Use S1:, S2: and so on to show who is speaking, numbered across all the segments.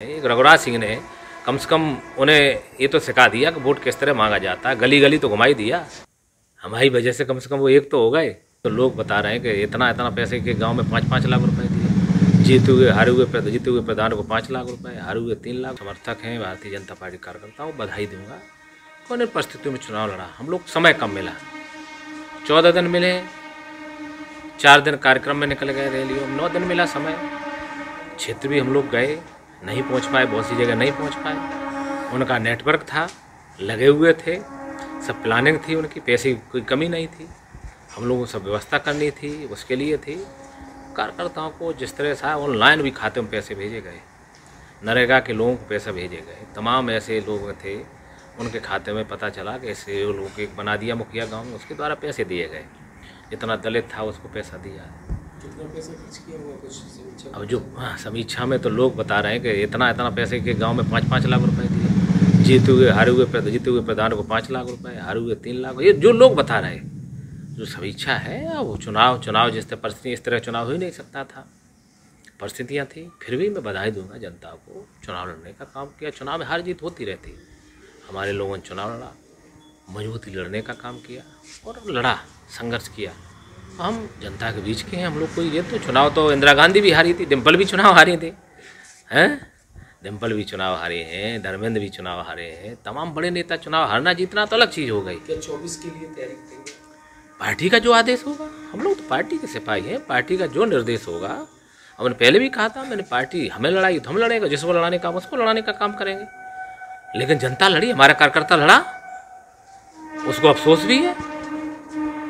S1: एक रघुराज सिंह ने कम से कम उन्हें ये तो सिखा दिया कि वोट किस तरह मांगा जाता है। गली गली तो घुमाई दिया। हमारी वजह से कम से कम वो एक तो हो गए। तो लोग बता रहे हैं कि इतना इतना पैसे के गाँव में पाँच पाँच लाख रुपए दिए। जीते हुए, हारे हुए जीते हुए प्रधान को पाँच लाख रुपए, हारे हुए तीन लाख। समर्थक हैं, भारतीय जनता पार्टी कार्यकर्ताओं, बधाई दूँगा। कौन परिस्थितियों में चुनाव लड़ा? हम लोग समय कम मिला। चौदह दिन मिले, चार दिन कार्यक्रम में निकल गए रैलियों नौ दिन मिला समय। क्षेत्र भी हम लोग गए। नहीं पहुँच पाए, बहुत सी जगह नहीं पहुँच पाए। उनका नेटवर्क था, लगे हुए थे, सब प्लानिंग थी उनकी, पैसे की कोई कमी नहीं थी। हम लोगों को सब व्यवस्था करनी थी, उसके लिए थी। कार्यकर्ताओं को जिस तरह से ऑनलाइन भी खाते में पैसे भेजे गए, नरेगा के लोगों को पैसा भेजे गए। तमाम ऐसे लोग थे, उनके खाते में पता चला कि ऐसे लोग एक बना दिया मुखिया गाँव में, उसके द्वारा पैसे दिए गए। जितना दलित था, उसको पैसा दिया। अब जो हाँ, समीक्षा में तो लोग बता रहे हैं कि इतना इतना पैसे के गाँव में पाँच पाँच लाख रुपए दिए। जीते हुए हारे हुए जीते हुए प्रधान को पाँच लाख रुपए हारे हुए तीन लाख ये जो लोग बता रहे हैं जो समीक्षा है वो चुनाव चुनाव जिस तरह परिस्थिति इस तरह चुनाव हो ही नहीं सकता था। परिस्थितियाँ थी फिर भी मैं बधाई दूँगा जनता को चुनाव लड़ने का काम किया चुनाव में हार जीत होती रहती। हमारे लोगों ने चुनाव लड़ा मजबूती लड़ने का काम किया और लड़ा संघर्ष किया। हम जनता के बीच के हैं हम लोग कोई ये तो चुनाव तो इंदिरा गांधी भी हारी थी डिम्पल भी चुनाव हारी थी हैं? डिम्पल भी चुनाव हारे हैं धर्मेंद्र भी चुनाव हारे हैं तमाम बड़े नेता चुनाव हारना जीतना तो अलग चीज़ हो गई।
S2: क्या चौबीस के लिए तैयारी करेंगे?
S1: पार्टी का जो आदेश होगा हम लोग तो पार्टी के सिपाही हैं पार्टी का जो निर्देश होगा हमने पहले भी कहा था मैंने पार्टी हमें लड़ाई तो हम लड़ेंगे जिसको लड़ाने का उसको लड़ाने का काम करेंगे। लेकिन जनता लड़ी हमारा कार्यकर्ता लड़ा उसको अफसोस भी है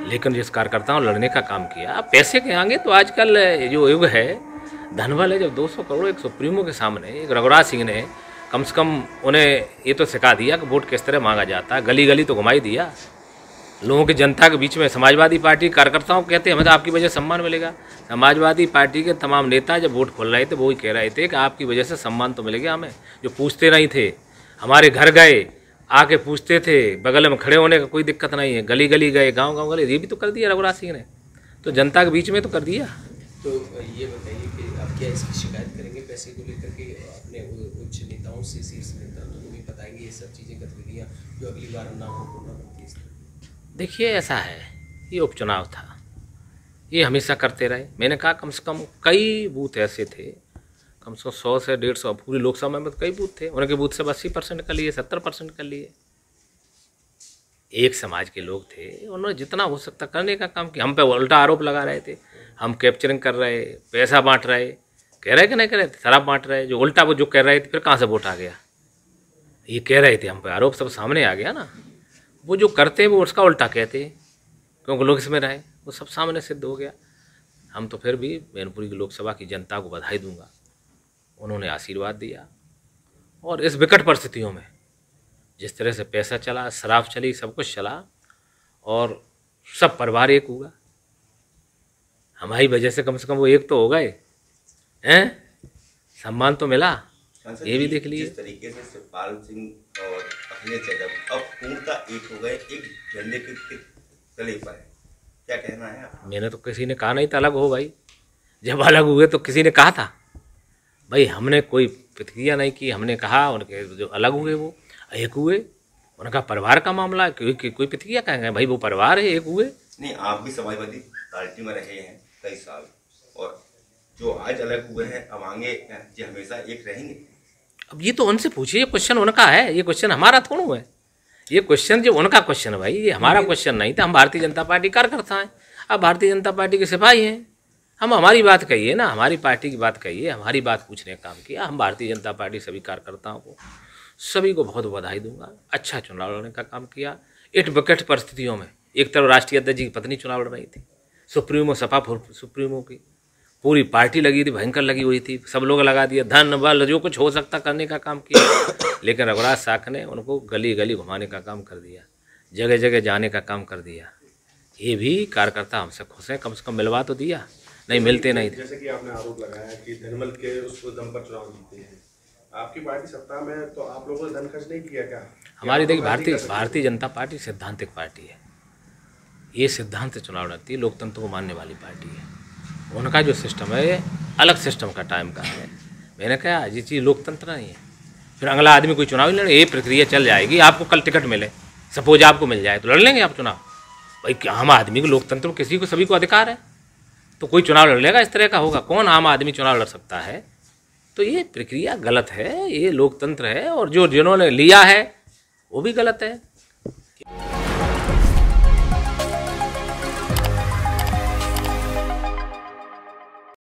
S1: लेकिन जिस कार्यकर्ताओं लड़ने का काम किया। पैसे के आगे तो आजकल जो युग है, धनबल है, जब 200 करोड़ एक सुप्रीमो के सामने, एक रघुराज सिंह ने कम से कम उन्हें ये तो सिखा दिया कि वोट किस तरह मांगा जाता है गली गली तो घुमाई दिया। लोगों की जनता के बीच में समाजवादी पार्टी कार्यकर्ताओं को कहते हैं, हमें तो आपकी वजह से सम्मान मिलेगा। समाजवादी पार्टी के तमाम नेता जब वोट खोल रहे थे, वो ही कह रहे थे कि आपकी वजह से सम्मान तो मिलेगा हमें। जो पूछते नहीं थे, हमारे घर गए आके पूछते थे बगल में खड़े होने का कोई दिक्कत नहीं है। गली गली गए गाँव गाँव गए ये भी तो कर दिया रघुराज सिंह ने। तो जनता के बीच में तो कर दिया।
S2: तो ये बताइए कि आप क्या इसकी शिकायत करेंगे पैसे को लेकर के? अपने उच्च नेताओं से शीर्ष नेताओं को भी बताएँगे ये सब चीज़ें गतिविधियाँ जो अगली बार ना हो।
S1: देखिए ऐसा है ये उपचुनाव था। ये हमेशा करते रहे। मैंने कहा कम से कम कई बूथ ऐसे थे कम से कम सौ से डेढ़ सौ, पूरी लोकसभा में तो कई बूथ थे। उनके बूथ से अस्सी परसेंट कर लिए, सत्तर परसेंट कर लिए। एक समाज के लोग थे, उन्होंने जितना हो सकता करने का काम किया। हम पे उल्टा आरोप लगा रहे थे। हम कैप्चरिंग कर रहे, पैसा बांट रहे। कह रहे कि नहीं कह रहे थे? शराब बांट रहे। जो उल्टा वो जो कह रहे थे, फिर कहाँ से वोट आ गया? ये कह रहे थे हम पे। आरोप सब सामने आ गया ना। वो जो करते वो उसका उल्टा कहते क्योंकि लोग इसमें रहे, वो सब सामने सिद्ध हो गया। हम तो फिर भी, मैनपुरी की लोकसभा की जनता को बधाई दूँगा। उन्होंने आशीर्वाद दिया। और इस विकट परिस्थितियों में जिस तरह से पैसा चला शराब चली सब कुछ चला और सब परिवार एक हुआ। हमारी वजह से कम से कम वो एक तो हो गए। हैं? सम्मान तो मिला। ये भी देख लिए
S3: जिस तरीके से शिवपाल सिंह और अखिलेश यादव अब पूर्णतः एक हो गए एक झंडे के तले पर है। क्या कहना है
S1: मैंने तो किसी ने कहा नहीं था अलग हो भाई। जब अलग हुए तो किसी ने कहा था। भाई हमने कोई प्रतिक्रिया नहीं की हमने कहा उनके जो अलग हुए वो एक हुए। उनका परिवार का मामला है कोई प्रतिक्रिया कहेंगे? भाई वो परिवार है एक हुए।
S3: नहीं आप भी समाजवादी पार्टी में रहे हैं कई साल और जो आज अलग हुए हैं अब आगे ये हमेशा एक रहेंगे।
S1: अब ये तो उनसे पूछिए ये क्वेश्चन उनका है ये क्वेश्चन हमारा थोड़ा है ये क्वेश्चन जो उनका क्वेश्चन है भाई ये हमारा क्वेश्चन नहीं था हम भारतीय जनता पार्टी कार्यकर्ता हैं। अब भारतीय जनता पार्टी के सिपाही हैं। हम हमारी बात कहिए ना, हमारी पार्टी की बात कहिए, हमारी बात पूछने का काम किया। हम भारतीय जनता पार्टी सभी कार्यकर्ताओं को, सभी को बहुत बधाई दूँगा। अच्छा चुनाव लड़ने का काम किया। इट विकट परिस्थितियों में, एक तरफ़ राष्ट्रीय अध्यक्ष जी की पत्नी चुनाव लड़ रही थी, सुप्रीमो सपा सुप्रीमो की पूरी पार्टी लगी थी, भयंकर लगी हुई थी, सब लोग लगा दिए, धन, बल, जो कुछ हो सकता करने का काम किया। लेकिन रघुराज साख ने उनको गली गली घुमाने का काम कर दिया जगह जगह जाने का काम कर दिया। ये भी कार्यकर्ता हमसे खुश हैं, कम से कम मिलवा तो दिया। नहीं मिलते नहीं थे।
S4: जैसे कि आपने आरोप लगाया कि धनमल के उसको दम पर चुनाव जीते हैं। आपकी पार्टी सत्ता में तो आप लोगों ने धन खर्च नहीं किया क्या?
S1: हमारी देखिए भारतीय भारतीय जनता पार्टी सिद्धांतिक पार्टी है। ये सिद्धांत से चुनाव लड़ती है लोकतंत्र को मानने वाली पार्टी है। उनका जो सिस्टम है ये अलग सिस्टम का टाइम का है। मैंने कहा ये चीज़ लोकतंत्र नहीं है। फिर अगला आदमी कोई चुनाव ही लड़े ये प्रक्रिया चल जाएगी आपको कल टिकट मिले। सपोज़ आपको मिल जाए तो लड़ लेंगे आप चुनाव। भाई क्या आम आदमी को लोकतंत्र में किसी को सभी को अधिकार है? तो कोई चुनाव लड़ लेगा, इस तरह का होगा। कौन आम आदमी चुनाव लड़ सकता है? तो ये प्रक्रिया गलत है, ये लोकतंत्र है और जो जिन्होंने लिया है, वो भी गलत है।